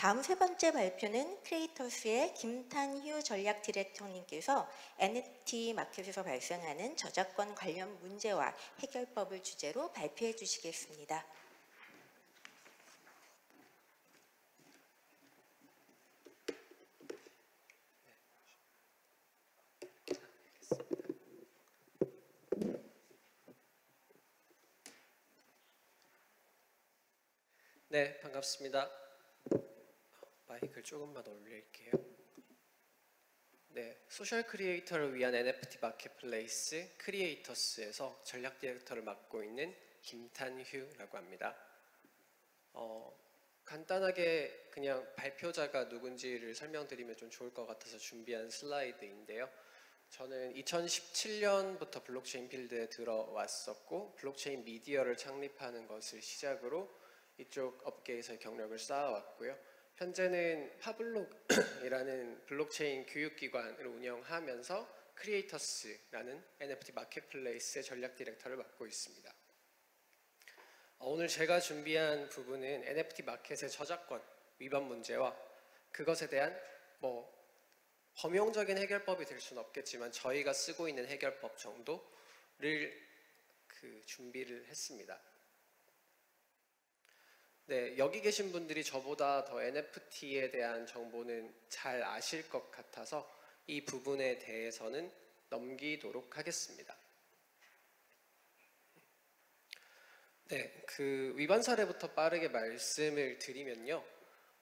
다음 세 번째 발표는 크리에이터스의 김탄휴 전략 디렉터님께서 NFT 마켓에서 발생하는 저작권 관련 문제와 해결법을 주제로 발표해 주시겠습니다. 네, 반갑습니다. 마이크를 조금만 올릴게요. 네, social creator를 위한 NFT marketplace 크리에이터스에서 전략 디렉터를 맡고 있는 김탄휴라고 합니다. 어, 간단하게 그냥 발표자가 누군지를 설명드리면 좀 좋을 것 같아서 준비한 슬라이드인데요. 저는 2017년부터 블록체인 필드에 들어왔었고 블록체인 미디어를 창립하는 것을 시작으로 이쪽 업계에서의 경력을 쌓아왔고요. 현재는 파블록이라는 블록체인 교육기관을 운영하면서 크리에이터스라는 NFT marketplace의 전략 디렉터를 맡고 있습니다. 어, 오늘 제가 준비한 부분은 NFT 마켓의 저작권 위반 문제와 그것에 대한 뭐 범용적인 해결법이 될 수는 없겠지만 저희가 쓰고 있는 해결법 정도를 그 준비를 했습니다. 네, 여기 계신 분들이 저보다 더 NFT에 대한 정보는 잘 아실 것 같아서 이 부분에 대해서는 넘기도록 하겠습니다. 네, 그 위반 사례부터 빠르게 말씀을 드리면요.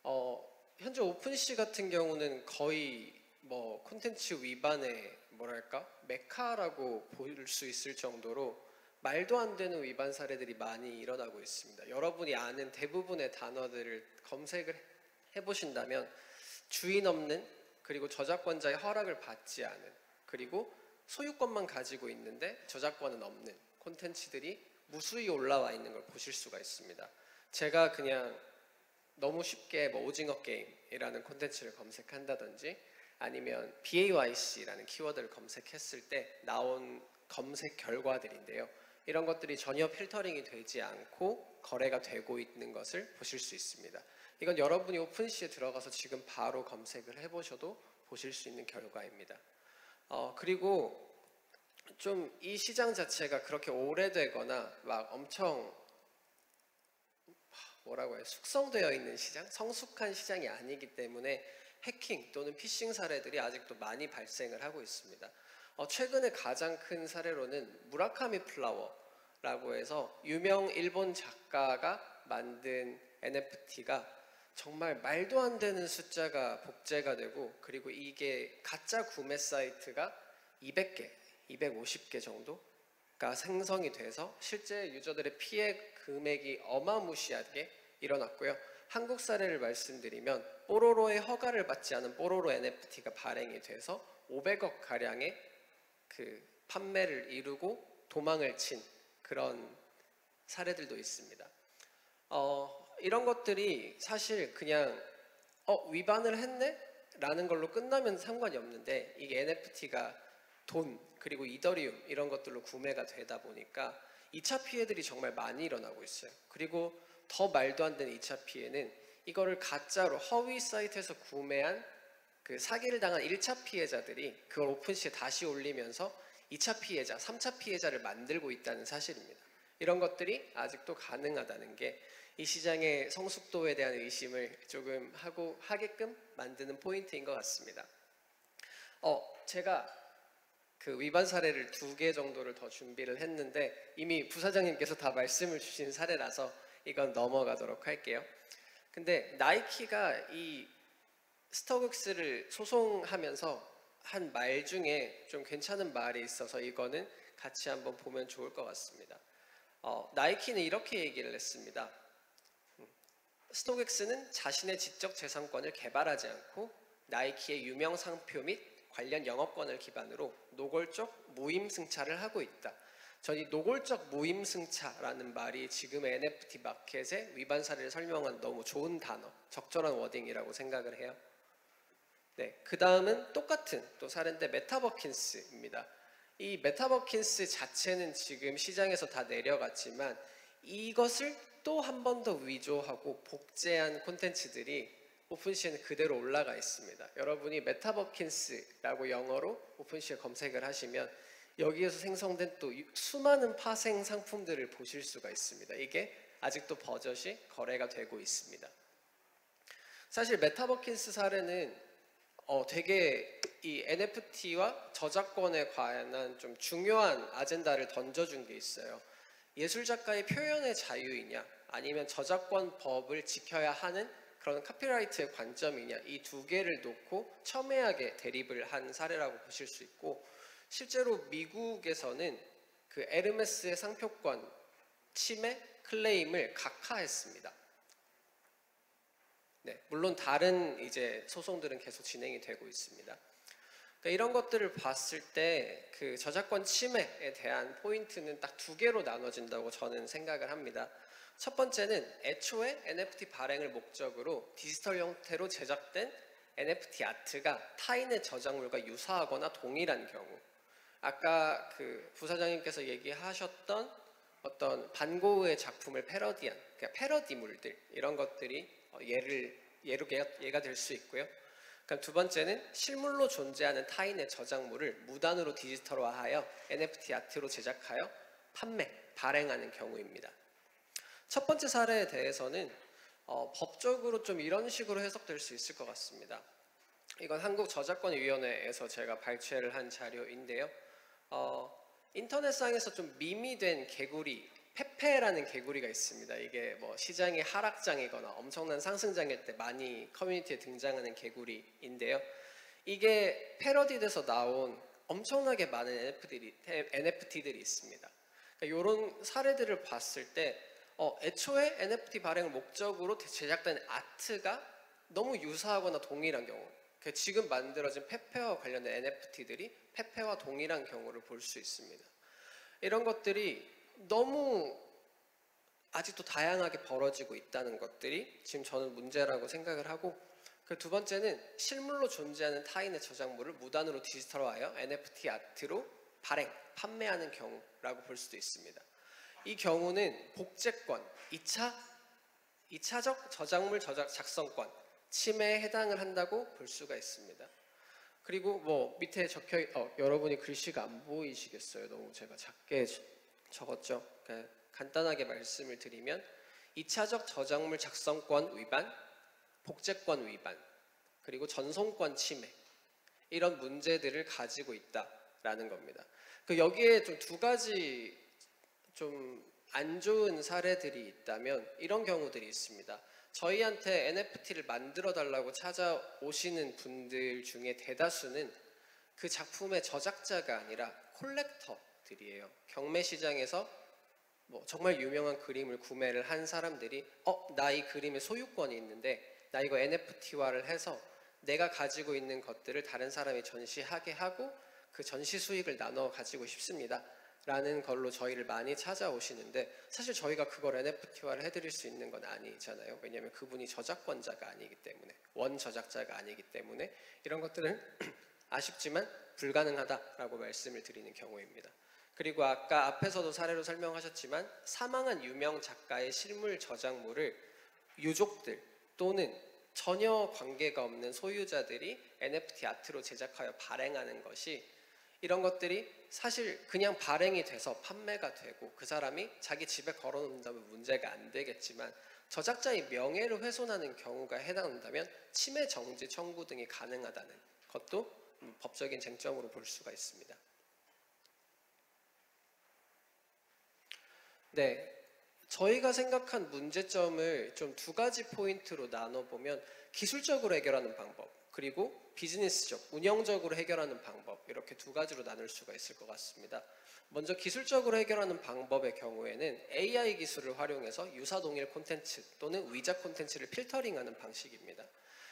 어, 현재 오픈시 같은 경우는 거의 뭐 콘텐츠 위반의 뭐랄까 메카라고 볼 수 있을 정도로 말도 안 되는 위반 사례들이 많이 일어나고 있습니다. 여러분이 아는 대부분의 단어들을 검색을 해보신다면 주인 없는 그리고 저작권자의 허락을 받지 않은 그리고 소유권만 가지고 있는데 저작권은 없는 콘텐츠들이 무수히 올라와 있는 걸 보실 수가 있습니다. 제가 그냥 너무 쉽게 뭐 오징어 게임이라는 콘텐츠를 검색한다든지 아니면 BAYC라는 키워드를 검색했을 때 나온 검색 결과들인데요. 이런 것들이 전혀 필터링이 되지 않고 거래가 되고 있는 것을 보실 수 있습니다. 이건 여러분이 오픈시에 들어가서 지금 바로 검색을 해보셔도 보실 수 있는 결과입니다. 어, 그리고 좀 이 시장 자체가 그렇게 오래되거나 막 엄청 뭐라고 해요 숙성되어 있는 시장, 성숙한 시장이 아니기 때문에 해킹 또는 피싱 사례들이 아직도 많이 발생을 하고 있습니다. 어, 최근에 가장 큰 사례로는 무라카미 플라워라고 해서 유명 일본 작가가 만든 NFT가 정말 말도 안 되는 숫자가 복제가 되고 그리고 이게 가짜 구매 사이트가 200개, 250개 정도가 생성이 돼서 실제 유저들의 피해 금액이 어마무시하게 일어났고요. 한국 사례를 말씀드리면 뽀로로의 허가를 받지 않은 뽀로로 NFT가 발행이 돼서 500억 가량의 그 판매를 이루고 도망을 친 그런 사례들도 있습니다. 어, 이런 것들이 사실 그냥 어, 위반을 했네? 라는 걸로 끝나면 상관이 없는데 이게 NFT가 돈 그리고 이더리움 이런 것들로 구매가 되다 보니까 2차 피해들이 정말 많이 일어나고 있어요. 그리고 더 말도 안 되는 2차 피해는 이거를 가짜로 허위 사이트에서 구매한 그 사기를 당한 1차 피해자들이 그걸 오픈시에 다시 올리면서 2차 피해자, 3차 피해자를 만들고 있다는 사실입니다. 이런 것들이 아직도 가능하다는 게 이 시장의 성숙도에 대한 의심을 조금 하고 하게끔 만드는 포인트인 것 같습니다. 어, 제가 그 위반 사례를 두 개 정도를 더 준비를 했는데 이미 부사장님께서 다 말씀을 주신 사례라서 이건 넘어가도록 할게요. 근데 나이키가 이 스탁엑스를 소송하면서 한 말 중에 좀 괜찮은 말이 있어서 이거는 같이 한번 보면 좋을 것 같습니다. 어, 나이키는 이렇게 얘기를 했습니다. 음, 스탁엑스는 자신의 지적 재산권을 개발하지 않고 나이키의 유명 상표 및 관련 영업권을 기반으로 노골적 무임 승차를 하고 있다. 저는 이 노골적 무임 승차라는 말이 지금의 NFT 마켓의 위반 사례를 설명한 너무 좋은 단어, 적절한 wording이라고 생각을 해요. 네, 그 다음은 똑같은 또 사례인데 MetaBirkins입니다. 이 MetaBirkins 자체는 지금 시장에서 다 내려갔지만 이것을 또 한 번 더 위조하고 복제한 콘텐츠들이 OpenSea에는 그대로 올라가 있습니다. 여러분이 MetaBirkins라고 영어로 OpenSea에 검색을 하시면 여기에서 생성된 또 유- 수많은 파생 상품들을 보실 수가 있습니다. 이게 아직도 버젓이 거래가 되고 있습니다. 사실 MetaBirkins 사례는 어, 되게 이 NFT와 저작권에 관한 좀 중요한 아젠다를 던져준 게 있어요. 예술 작가의 표현의 자유이냐, 아니면 저작권 법을 지켜야 하는 그런 copyright의 관점이냐, 이 두 개를 놓고 첨예하게 대립을 한 사례라고 보실 수 있고, 실제로 미국에서는 그 에르메스의 상표권 침해 클레임을 각하했습니다. 네, 물론 다른 이제 소송들은 계속 진행이 되고 있습니다. 그러니까 이런 것들을 봤을 때 그 저작권 침해에 대한 포인트는 딱 두 개로 나눠진다고 저는 생각을 합니다. 첫 번째는 애초에 NFT 발행을 목적으로 디지털 형태로 제작된 NFT 아트가 타인의 저작물과 유사하거나 동일한 경우. 아까 그 부사장님께서 얘기하셨던 어떤 반고흐의 작품을 패러디한 그러니까 패러디물들 이런 것들이 어, 예를 예로 얘가, 얘가 될 수 있고요. 그럼 두 번째는 실물로 존재하는 타인의 저작물을 무단으로 디지털화하여 NFT 아트로 제작하여 판매, 발행하는 경우입니다. 첫 번째 사례에 대해서는 어, 법적으로 좀 이런 식으로 해석될 수 있을 것 같습니다. 이건 한국저작권위원회에서 제가 발췌를 한 자료인데요. 어, 인터넷상에서 좀 밈이 된 개구리, 페페라는 개구리가 있습니다. 이게 뭐 시장이 하락장이거나 엄청난 상승장일 때 많이 커뮤니티에 등장하는 개구리인데요. 이게 패러디돼서 나온 엄청나게 많은 NFT들이, NFT들이 있습니다. 그러니까 이런 사례들을 봤을 때 어, 애초에 NFT 발행을 목적으로 제작된 아트가 너무 유사하거나 동일한 경우 그 지금 만들어진 페페와 관련된 NFT들이 페페와 동일한 경우를 볼 수 있습니다. 이런 것들이 너무 아직도 다양하게 벌어지고 있다는 것들이 지금 저는 문제라고 생각을 하고 그 두 번째는 실물로 존재하는 타인의 저작물을 무단으로 디지털화하여 NFT 아트로 발행, 판매하는 경우라고 볼 수도 있습니다. 이 경우는 복제권, 2차, 2차적 저작물 저작 작성권, 침해에 해당을 한다고 볼 수가 있습니다. 그리고 뭐 밑에 적혀 어, 여러분이 글씨가 안 보이시겠어요? 너무 제가 작게 저- 적었죠. 그러니까 간단하게 말씀을 드리면 2차적 저작물 작성권 위반, 복제권 위반, 그리고 전송권 침해 이런 문제들을 가지고 있다라는 겁니다. 그 여기에 좀 두 가지 좀 안 좋은 사례들이 있다면 이런 경우들이 있습니다. 저희한테 NFT를 만들어 달라고 찾아오시는 분들 중에 대다수는 그 작품의 저작자가 아니라 콜렉터 들이에요. 경매 시장에서 뭐 정말 유명한 그림을 구매를 한 사람들이 어, 나 이 그림의 소유권이 있는데 나 이거 NFT화를 해서 내가 가지고 있는 것들을 다른 사람이 전시하게 하고 그 전시 수익을 나눠 가지고 싶습니다. 라는 걸로 저희를 많이 찾아오시는데 사실 저희가 그걸 NFT화를 해드릴 수 있는 건 아니잖아요. 왜냐하면 그분이 저작권자가 아니기 때문에 원 저작자가 아니기 때문에 이런 것들은 아쉽지만 불가능하다라고 말씀을 드리는 경우입니다. 그리고 아까 앞에서도 사례로 설명하셨지만 사망한 유명 작가의 실물 저작물을 유족들 또는 전혀 관계가 없는 소유자들이 NFT 아트로 제작하여 발행하는 것이 이런 것들이 사실 그냥 발행이 돼서 판매가 되고 그 사람이 자기 집에 걸어놓는다면 문제가 안 되겠지만 저작자의 명예를 훼손하는 경우가 해당한다면 침해 정지 청구 등이 가능하다는 것도 음, 법적인 쟁점으로 볼 수가 있습니다. 네, 저희가 생각한 문제점을 좀 두 가지 포인트로 나눠보면 기술적으로 해결하는 방법 그리고 비즈니스적, 운영적으로 해결하는 방법 이렇게 두 가지로 나눌 수가 있을 것 같습니다. 먼저 기술적으로 해결하는 방법의 경우에는 AI 기술을 활용해서 유사 동일 콘텐츠 또는 위작 콘텐츠를 필터링하는 방식입니다.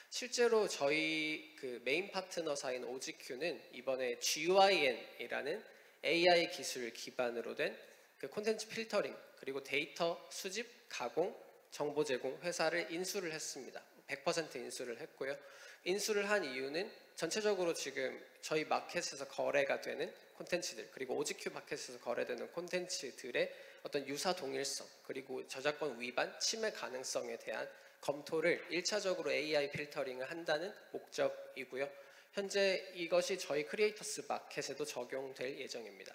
실제로 저희 그 메인 파트너사인 OGQ는 이번에 GYN이라는 AI 기술 기반으로 된 그 콘텐츠 필터링 그리고 데이터 수집, 가공, 정보 제공 회사를 인수를 했습니다. 100% 인수를 했고요. 인수를 한 이유는 전체적으로 지금 저희 마켓에서 거래가 되는 콘텐츠들 그리고 OGQ 마켓에서 거래되는 콘텐츠들의 어떤 유사 동일성 그리고 저작권 위반, 침해 가능성에 대한 검토를 1차적으로 AI 필터링을 한다는 목적이고요. 현재 이것이 저희 크리에이터스 마켓에도 적용될 예정입니다.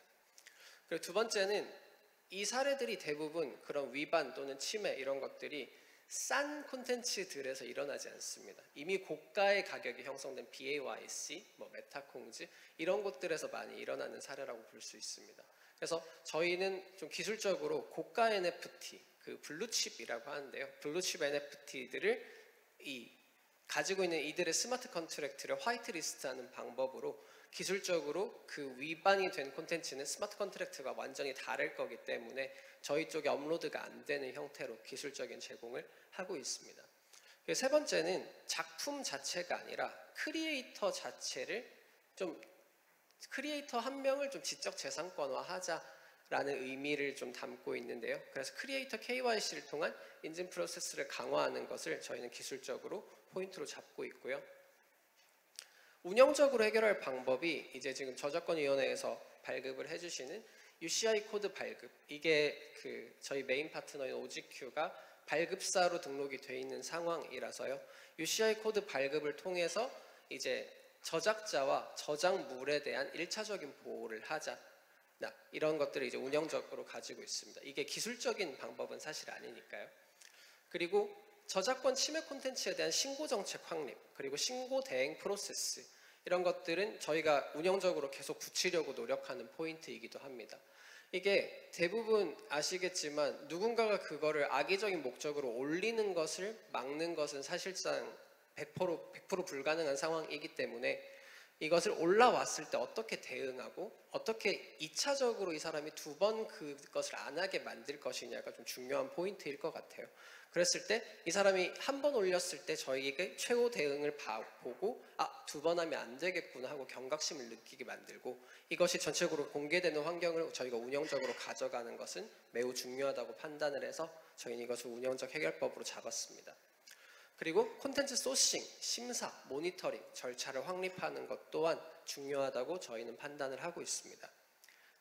그리고 두 번째는 이 사례들이 대부분 그런 위반 또는 침해 이런 것들이 싼 콘텐츠들에서 일어나지 않습니다. 이미 고가의 가격이 형성된 BAYC, 뭐 메타콩즈 이런 곳들에서 많이 일어나는 사례라고 볼 수 있습니다. 그래서 저희는 좀 기술적으로 고가 NFT, 그 블루칩이라고 하는데요. 블루칩 NFT들을 이 가지고 있는 이들의 smart contract를 whitelist하는 방법으로 기술적으로 그 위반이 된 콘텐츠는 smart contract가 완전히 다를 거기 때문에 저희 쪽에 업로드가 안 되는 형태로 기술적인 제공을 하고 있습니다. 세 번째는 작품 자체가 아니라 크리에이터 자체를 좀 크리에이터 한 명을 좀 지적 재산권화 하자라는 의미를 좀 담고 있는데요. 그래서 크리에이터 KYC를 통한 인증 프로세스를 강화하는 것을 저희는 기술적으로 포인트로 잡고 있고요. 운영적으로 해결할 방법이 이제 지금 저작권위원회에서 발급을 해주시는 UCI 코드 발급 이게 그 저희 메인 파트너인 OGQ가 발급사로 등록이 돼 있는 상황이라서요. UCI 코드 발급을 통해서 이제 저작자와 저작물에 대한 일차적인 보호를 하자. 나 이런 것들을 이제 운영적으로 가지고 있습니다. 이게 기술적인 방법은 사실 아니니까요. 그리고 저작권 침해 콘텐츠에 대한 신고 정책 확립, 그리고 신고 대행 프로세스 이런 것들은 저희가 운영적으로 계속 붙이려고 노력하는 포인트이기도 합니다. 이게 대부분 아시겠지만 누군가가 그거를 악의적인 목적으로 올리는 것을 막는 것은 사실상 100% 100% 불가능한 상황이기 때문에 이것을 올라왔을 때 어떻게 대응하고 어떻게 2차적으로 이 사람이 두 번 그것을 안 하게 만들 것이냐가 좀 중요한 포인트일 것 같아요. 그랬을 때 이 사람이 한 번 올렸을 때 저희에게 최고 대응을 봐- 보고 아, 두 번 하면 안 되겠구나 하고 경각심을 느끼게 만들고 이것이 전체적으로 공개되는 환경을 저희가 운영적으로 가져가는 것은 매우 중요하다고 판단을 해서 저희는 이것을 운영적 해결법으로 잡았습니다. 그리고 콘텐츠 sourcing, 심사, 모니터링 절차를 확립하는 것 또한 중요하다고 저희는 판단을 하고 있습니다.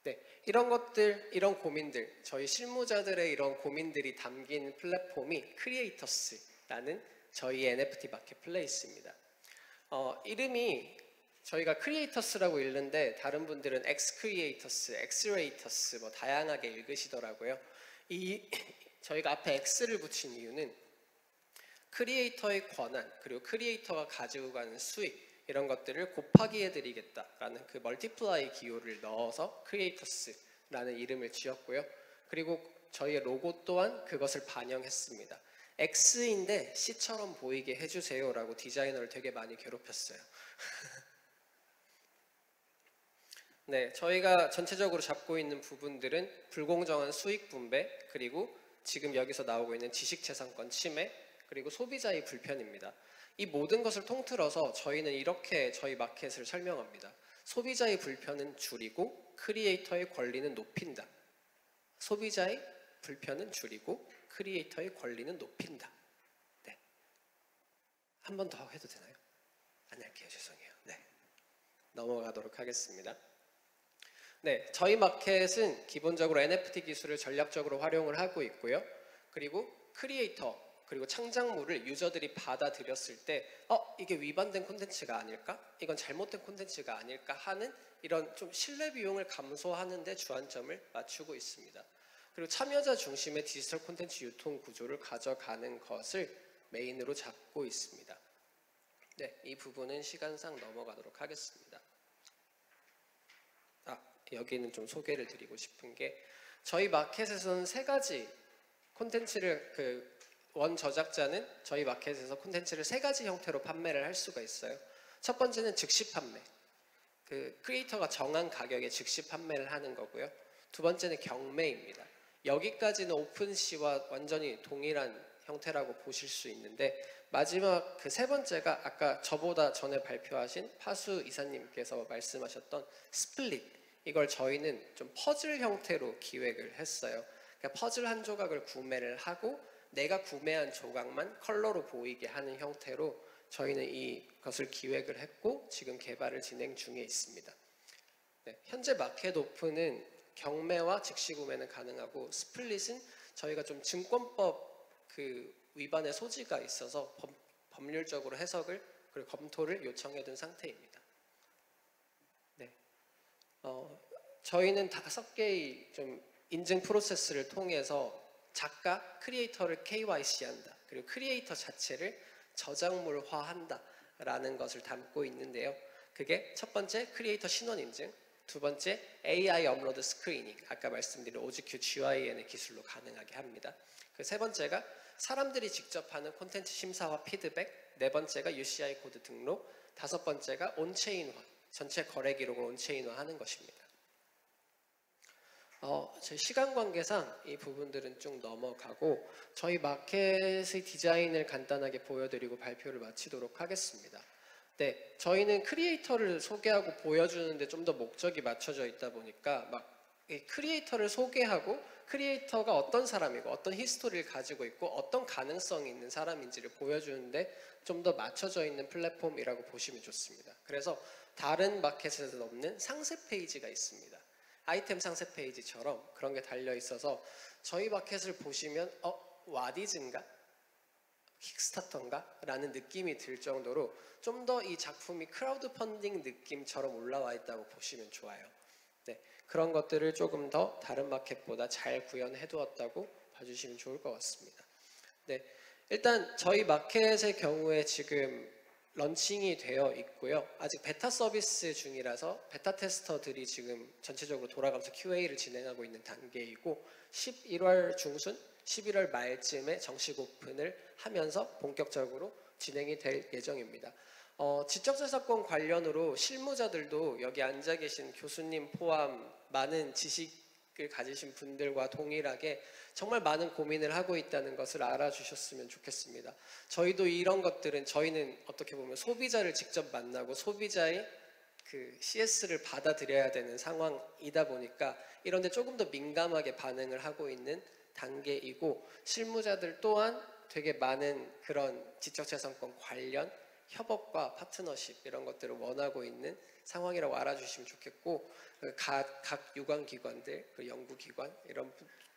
네, 이런 것들, 이런 고민들, 저희 실무자들의 이런 고민들이 담긴 플랫폼이 크리에이터스라는 저희 NFT marketplace입니다. 어, 이름이 저희가 크리에이터스라고 읽는데 다른 분들은 엑스 크리에이터스, 엑스레이터스 뭐 다양하게 읽으시더라고요. 이 저희가 앞에 X를 붙인 이유는 크리에이터의 권한 그리고 크리에이터가 가지고 가는 수익 이런 것들을 곱하기 해드리겠다라는 그 multiply 기호를 넣어서 크리에이터스라는 이름을 지었고요. 그리고 저희의 로고 또한 그것을 반영했습니다. X인데 C처럼 보이게 해주세요라고 디자이너를 되게 많이 괴롭혔어요. 네, 저희가 전체적으로 잡고 있는 부분들은 불공정한 수익 분배 그리고 지금 여기서 나오고 있는 지식재산권 침해 그리고 소비자의 불편입니다. 이 모든 것을 통틀어서 저희는 이렇게 저희 마켓을 설명합니다. 소비자의 불편은 줄이고 크리에이터의 권리는 높인다. 소비자의 불편은 줄이고 크리에이터의 권리는 높인다. 네. 한 번 더 해도 되나요? 안 할게요. 죄송해요. 네. 넘어가도록 하겠습니다. 네, 저희 마켓은 기본적으로 NFT 기술을 전략적으로 활용을 하고 있고요. 그리고 크리에이터 그리고 창작물을 유저들이 받아들였을 때, 어, 이게 위반된 콘텐츠가 아닐까? 이건 잘못된 콘텐츠가 아닐까? 하는 이런 좀 신뢰 비용을 감소하는 데 주안점을 맞추고 있습니다. 그리고 참여자 중심의 디지털 콘텐츠 유통 구조를 가져가는 것을 메인으로 잡고 있습니다. 네, 이 부분은 시간상 넘어가도록 하겠습니다. 아, 여기는 좀 소개를 드리고 싶은 게 저희 마켓에서는 세 가지 콘텐츠를 그 원 저작자는 저희 마켓에서 콘텐츠를 세 가지 형태로 판매를 할 수가 있어요. 첫 번째는 즉시 판매. 그 크리에이터가 정한 가격에 즉시 판매를 하는 거고요. 두 번째는 경매입니다. 여기까지는 OpenSea와 완전히 동일한 형태라고 보실 수 있는데 마지막 그 세 번째가 아까 저보다 전에 발표하신 파수 이사님께서 말씀하셨던 split 이걸 저희는 좀 퍼즐 형태로 기획을 했어요. 그러니까 퍼즐 한 조각을 구매를 하고 내가 구매한 조각만 컬러로 보이게 하는 형태로 저희는 이것을 기획을 했고 지금 개발을 진행 중에 있습니다. 네, 현재 마켓 오픈은 경매와 즉시 구매는 가능하고 split은 저희가 좀 증권법 그 위반의 소지가 있어서 법, 법률적으로 해석을 그리고 검토를 요청해둔 상태입니다. 네. 어, 저희는 다섯 개의 좀 인증 프로세스를 통해서 작가, 크리에이터를 KYC한다. 그리고 크리에이터 자체를 저작물화한다라는 것을 담고 있는데요. 그게 첫 번째 크리에이터 신원 인증, 두 번째 AI 업로드 screening, 아까 말씀드린 OGQ GYN의 기술로 가능하게 합니다. 그 세 번째가 사람들이 직접 하는 콘텐츠 심사와 피드백, 네 번째가 UCI 코드 등록, 다섯 번째가 on-chain화, 전체 거래 기록을 on-chain화하는 것입니다. 어, 제 시간 관계상 이 부분들은 쭉 넘어가고 저희 마켓의 디자인을 간단하게 보여드리고 발표를 마치도록 하겠습니다. 네, 저희는 creator를 소개하고 보여주는데 좀 더 목적이 맞춰져 있다 보니까 막이 creator를 소개하고 creator가 어떤 사람이고 어떤 히스토리를 가지고 있고 어떤 가능성이 있는 사람인지를 보여주는데 좀 더 맞춰져 있는 플랫폼이라고 보시면 좋습니다. 그래서 다른 마켓에서는 없는 상세 페이지가 있습니다. 아이템 상세 페이지처럼 그런 게 달려 있어서 저희 마켓을 보시면 어 와디즈인가 킥스타터인가 라는 느낌이 들 정도로 좀 더 이 작품이 crowd funding 느낌처럼 올라와 있다고 보시면 좋아요. 네, 그런 것들을 조금 더 다른 마켓보다 잘 구현해 두었다고 봐주시면 좋을 것 같습니다. 네, 일단 저희 마켓의 경우에 지금 launching이 되어 있고요. 아직 beta service 중이라서 beta tester들이 지금 전체적으로 돌아가면서 QA를 진행하고 있는 단계이고 11월 중순, 11월 말쯤에 정식 오픈을 하면서 본격적으로 진행이 될 예정입니다. 어, 지적재산권 관련으로 실무자들도 여기 앉아 계신 교수님 포함 많은 지식 을 가지신 분들과 동일하게 정말 많은 고민을 하고 있다는 것을 알아주셨으면 좋겠습니다. 저희도 이런 것들은 저희는 어떻게 보면 소비자를 직접 만나고 소비자의 그 CS를 받아들여야 되는 상황이다 보니까 이런데 조금 더 민감하게 반응을 하고 있는 단계이고 실무자들 또한 되게 많은 그런 지적재산권 관련 협업과 파트너십 이런 것들을 원하고 있는 상황이라고 알아주시면 좋겠고 그 각, 각 유관기관들, 그 연구기관 이런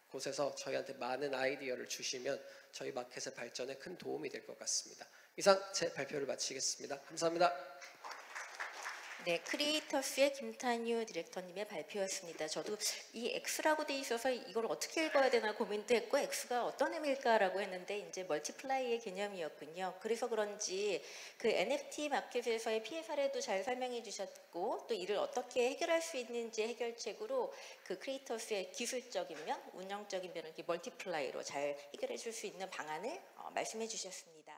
곳에서 저희한테 많은 아이디어를 주시면 저희 마켓의 발전에 큰 도움이 될 것 같습니다. 이상 제 발표를 마치겠습니다. 감사합니다. 네, 크리에이터스의 김탄휴 디렉터님의 발표였습니다. 저도 이 X라고 돼 있어서 이걸 어떻게 읽어야 되나 고민도 했고 X가 어떤 의미일까라고 했는데 이제 multiply의 개념이었군요. 그래서 그런지 그 NFT 마켓에서의 피해 사례도 잘 설명해 주셨고 또 이를 어떻게 해결할 수 있는지 해결책으로 그 크리에이터스의 기술적인 면, 운영적인 면을 multiply로 잘 해결해 줄 수 있는 방안을 어, 말씀해 주셨습니다.